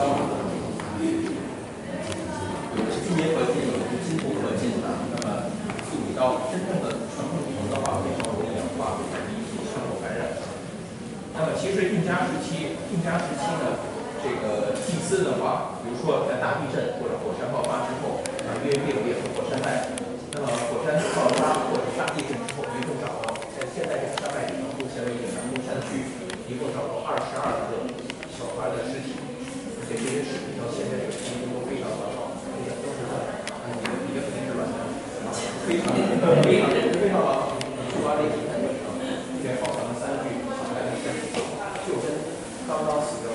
有的是金银合金，有的是金属合金的。那么处理到真正的纯不铜的话，非常容易氧化，容易引起伤口感染。那么其实运家时期，运家时期呢，这个祭祀的话，比如说在大地震或者火山爆发之后，啊，因为并列和火山带，那么火山爆发或者大地震之后，一共找到在现在这个山脉里头，目前为止南部山区一共找到二十二个小孩现在这个评分都非常高，都是你的你的评分是吧？非常非常非常非常非常高，出发力非常高，一连爆发了三句，好像刚刚死掉。